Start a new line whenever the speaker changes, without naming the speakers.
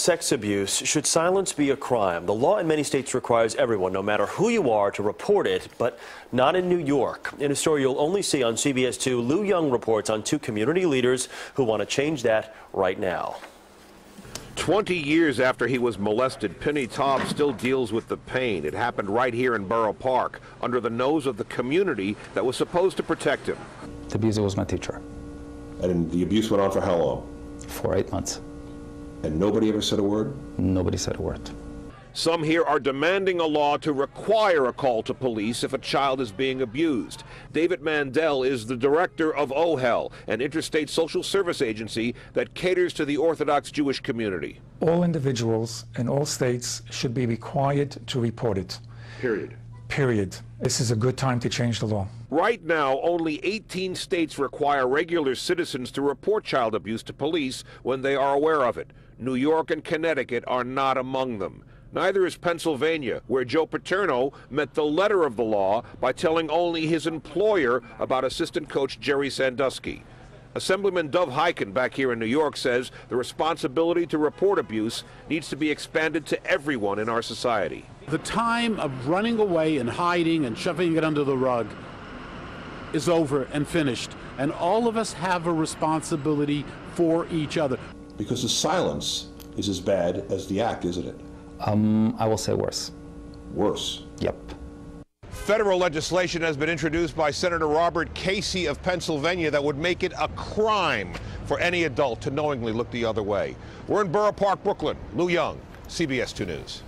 sex abuse, should silence be a crime? The law in many states requires everyone, no matter who you are, to report it, but not in New York. In a story you'll only see on CBS 2, Lou Young reports on two community leaders who want to change that right now.
20 years after he was molested, Penny Taub still deals with the pain. It happened right here in Borough Park, under the nose of the community that was supposed to protect him.
The abuser was my teacher
And the abuse went on for how long?
for eight months.
And nobody ever said a word?
Nobody said a word.
Some here are demanding a law to require a call to police if a child is being abused. David Mandel is the director of OHEL, an interstate social service agency that caters to the Orthodox Jewish community.
all individuals in all states should be required to report it.
Period.
Period. This is a good time to change the law.
Right now, only 18 states require regular citizens to report child abuse to police when they are aware of it. New York and Connecticut are not among them. Neither is Pennsylvania, where Joe Paterno met the letter of the law by telling only his employer about assistant coach Jerry Sandusky. Assemblyman Dov Hikind back here in New York says the responsibility to report abuse needs to be expanded to everyone in our society.
The time of running away and hiding and shoving it under the rug is over and finished. And all of us have a responsibility for each other.
Because the silence is as bad as the act, isn't it?
Um, I will say worse.
Worse.
Yep.
Federal legislation has been introduced by Senator Robert Casey of Pennsylvania that would make it a crime for any adult to knowingly look the other way. We're in Borough Park, Brooklyn. Lou Young, CBS 2 News.